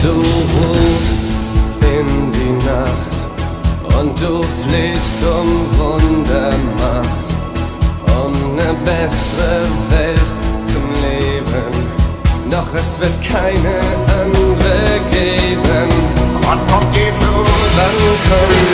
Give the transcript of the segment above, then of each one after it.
Du rufst in die Nacht und du flehst um Wundermacht, um eine bessere Welt zum Leben. Doch es wird keine andere geben. Wann kommt die Flut? Wann kommt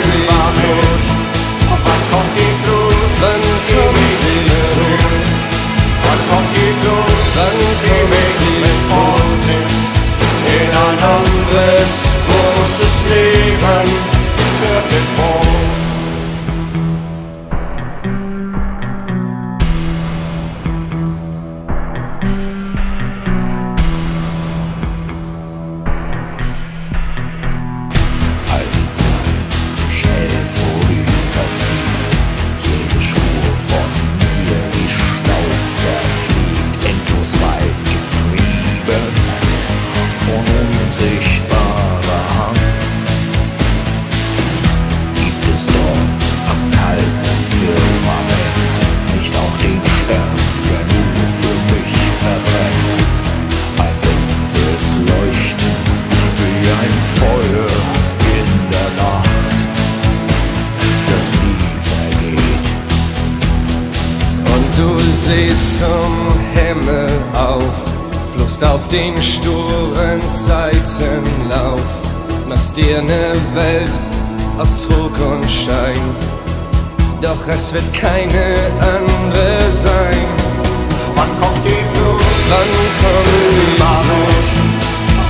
siehst zum Himmel auf, fluchst auf den sturen Zeitenlauf, machst dir ne Welt aus Trug und Schein. Doch es wird keine andere sein. Wann kommt die Flut? Wann kommt die Flut?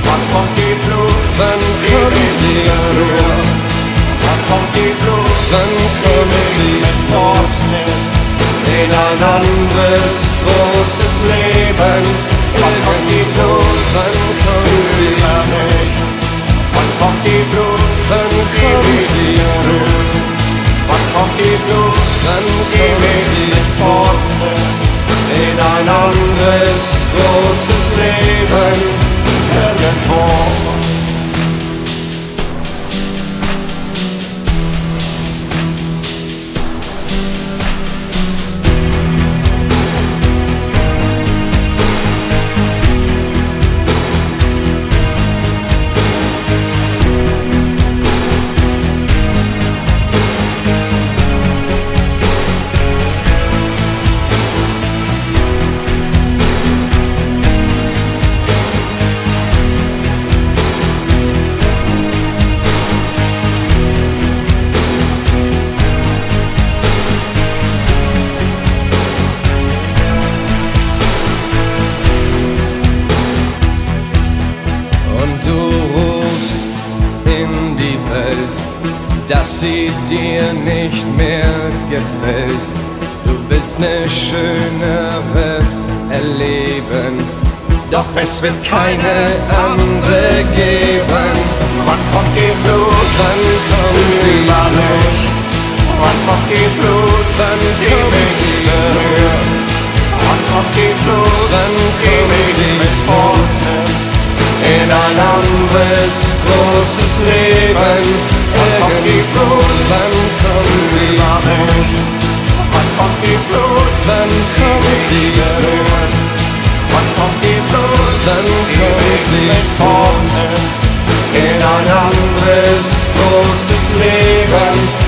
Wann kommt die Flut? Wann kommt die Flut? Wann kommt die Flut? Wann kommt die fortnimmt in ein anderes großes Leben? Wann kommt die Flut? Wann kommt die mich. Wann kommt die Flut? Wann kommt die Flut? Wann kommt die Flut? Wann die mit fortnimmt in ein anderes großes dass sie dir nicht mehr gefällt. Du willst ne schönere erleben, doch es wird keine andere geben. Wann kommt die Flut? Wann kommt die Flut? Wann kommt die Flut? Wann Die kommt die berührt. Wann kommt die Flut? Wann kommt die fortnimmt in ein anderes großes Leben. Wann kommt die Flut? Wann kommt die Über mich. Wann kommt die Flut? Wann kommt die Flut? Wann kommt die Flut? Wann Die kommt mich die mit Flut? fortnimmt in ein anderes großes Leben.